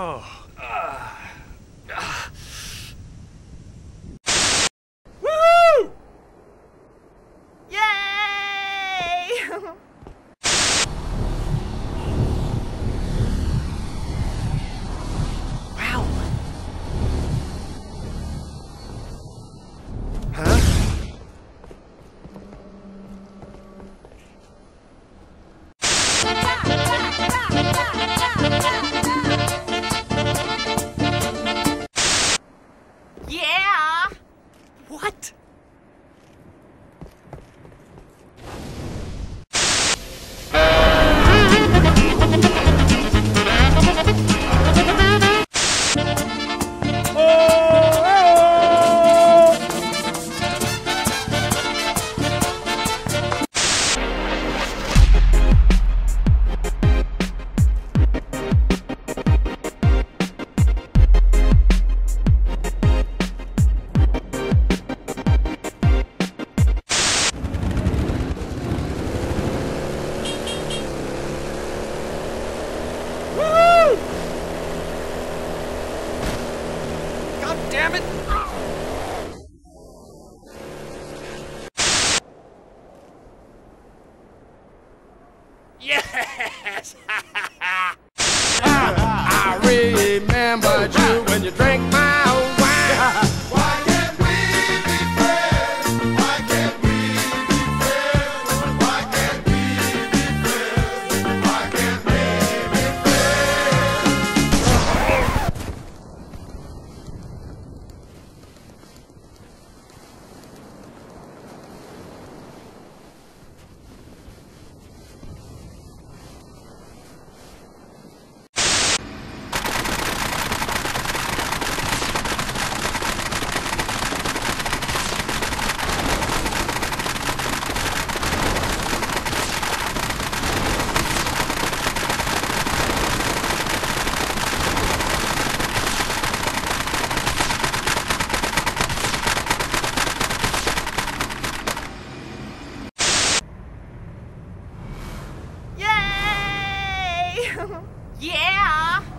Oh. Uh. Woohoo! Yay! What? Damn it! Yes! I remembered you when you drank my yeah!